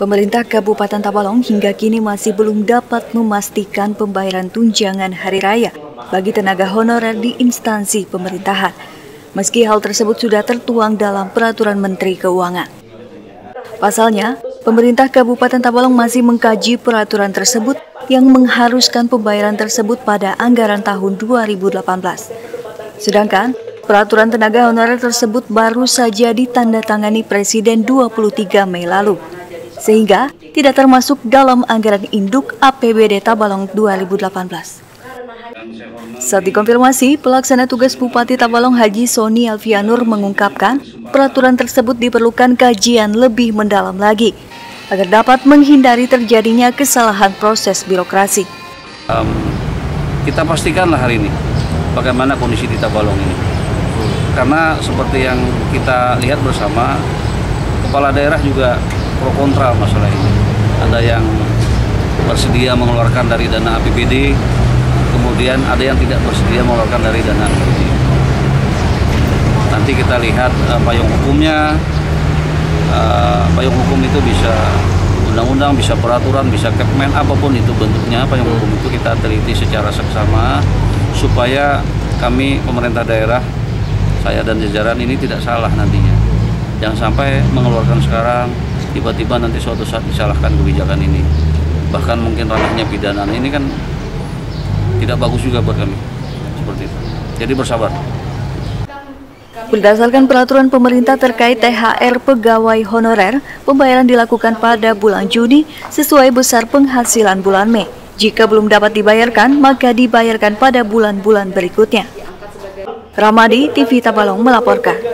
Pemerintah Kabupaten Tabalong hingga kini masih belum dapat memastikan pembayaran tunjangan hari raya bagi tenaga honorer di instansi pemerintahan. Meski hal tersebut sudah tertuang dalam peraturan Menteri Keuangan. Pasalnya, pemerintah Kabupaten Tabalong masih mengkaji peraturan tersebut yang mengharuskan pembayaran tersebut pada anggaran tahun 2018. Sedangkan, peraturan tenaga honorer tersebut baru saja ditandatangani Presiden 23 Mei lalu sehingga tidak termasuk dalam anggaran induk APBD Tabalong 2018. Saat dikonfirmasi, pelaksana tugas Bupati Tabalong Haji Soni Alfianur mengungkapkan peraturan tersebut diperlukan kajian lebih mendalam lagi agar dapat menghindari terjadinya kesalahan proses birokrasi. Um, kita pastikanlah hari ini bagaimana kondisi di Tabalong ini. Karena seperti yang kita lihat bersama, kepala daerah juga pro kontra masalah ini. Ada yang bersedia mengeluarkan dari dana APBD, kemudian ada yang tidak bersedia mengeluarkan dari dana APBD. Nanti kita lihat uh, payung hukumnya, uh, payung hukum itu bisa undang-undang, bisa peraturan, bisa kepmen, apa pun itu bentuknya, payung hukum itu kita teliti secara seksama supaya kami pemerintah daerah, saya dan jajaran ini tidak salah nantinya. Jangan sampai mengeluarkan sekarang, tiba-tiba nanti suatu saat disalahkan kebijakan ini bahkan mungkin ranahnya pidana nah, ini kan tidak bagus juga buat kami seperti itu jadi bersabar Berdasarkan peraturan pemerintah terkait THR pegawai honorer, pembayaran dilakukan pada bulan Juni sesuai besar penghasilan bulan Mei. Jika belum dapat dibayarkan, maka dibayarkan pada bulan-bulan berikutnya. Ramadi, TV Tabalong melaporkan.